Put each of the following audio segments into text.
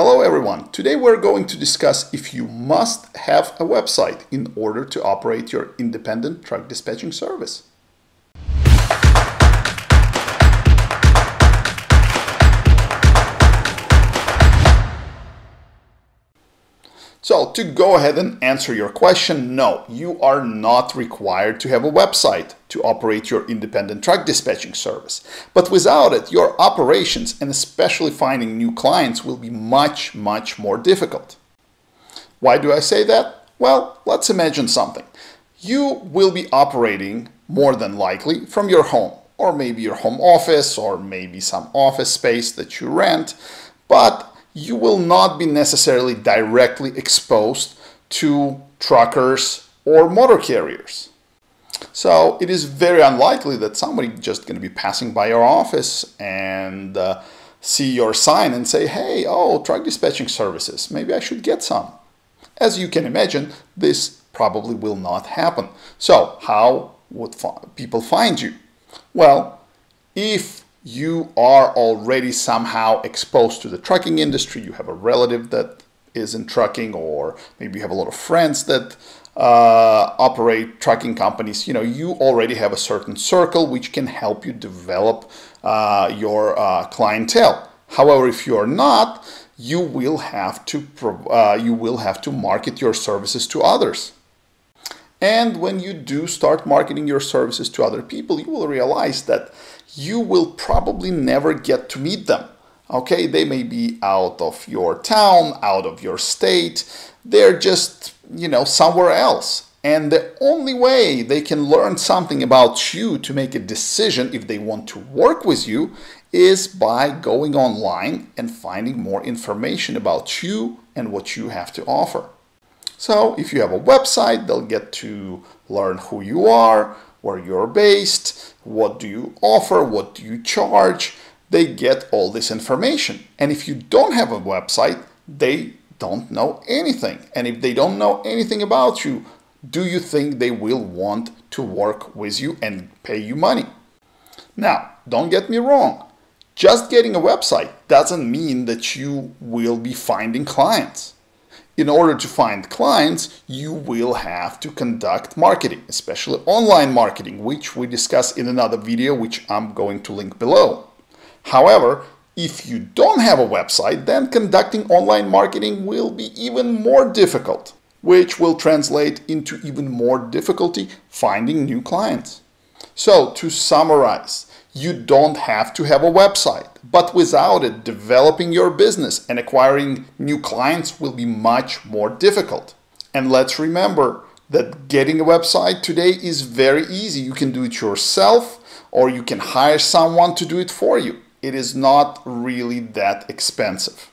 Hello everyone, today we're going to discuss if you must have a website in order to operate your independent truck dispatching service. So to go ahead and answer your question, no, you are not required to have a website to operate your independent truck dispatching service. But without it, your operations and especially finding new clients will be much, much more difficult. Why do I say that? Well, let's imagine something. You will be operating more than likely from your home or maybe your home office or maybe some office space that you rent, but you will not be necessarily directly exposed to truckers or motor carriers. So it is very unlikely that somebody just going to be passing by your office and uh, see your sign and say, hey, oh, truck dispatching services, maybe I should get some. As you can imagine, this probably will not happen. So how would people find you? Well, if you are already somehow exposed to the trucking industry, you have a relative that is in trucking, or maybe you have a lot of friends that uh, operate trucking companies, you know, you already have a certain circle which can help you develop uh, your uh, clientele. However, if you are not, you will have to uh, you will have to market your services to others. And when you do start marketing your services to other people, you will realize that you will probably never get to meet them. Okay, they may be out of your town, out of your state, they're just, you know, somewhere else. And the only way they can learn something about you to make a decision if they want to work with you is by going online and finding more information about you and what you have to offer. So if you have a website, they'll get to learn who you are, where you're based, what do you offer, what do you charge. They get all this information. And if you don't have a website, they don't know anything. And if they don't know anything about you, do you think they will want to work with you and pay you money? Now, don't get me wrong. Just getting a website doesn't mean that you will be finding clients in order to find clients, you will have to conduct marketing, especially online marketing, which we discuss in another video, which I'm going to link below. However, if you don't have a website, then conducting online marketing will be even more difficult, which will translate into even more difficulty finding new clients. So to summarize, you don't have to have a website, but without it, developing your business and acquiring new clients will be much more difficult. And let's remember that getting a website today is very easy. You can do it yourself or you can hire someone to do it for you. It is not really that expensive.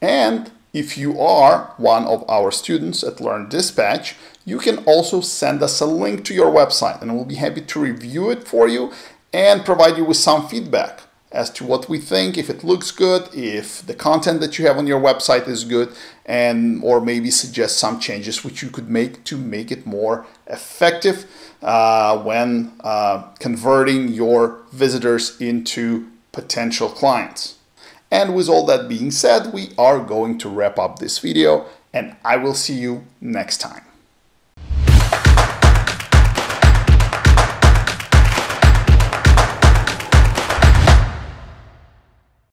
And if you are one of our students at Learn Dispatch, you can also send us a link to your website and we'll be happy to review it for you and provide you with some feedback as to what we think, if it looks good, if the content that you have on your website is good, and or maybe suggest some changes which you could make to make it more effective uh, when uh, converting your visitors into potential clients. And with all that being said, we are going to wrap up this video and I will see you next time.